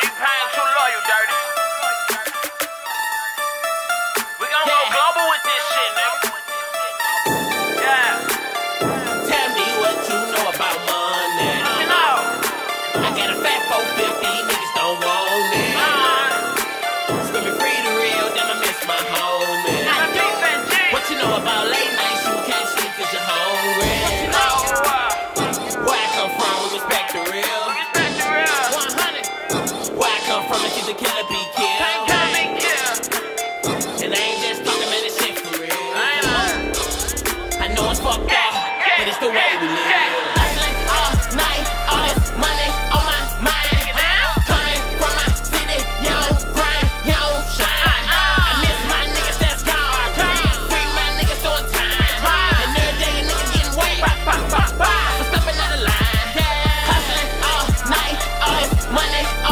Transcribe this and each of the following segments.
Empire the way we live. Hustling all night, all money on my mind. Coming from my city, you grind, you shine. I miss my niggas that's gone. Free my niggas doing time. And every day a nigga getting wet. For stepping out line. Hustling all night, all money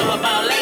know about life.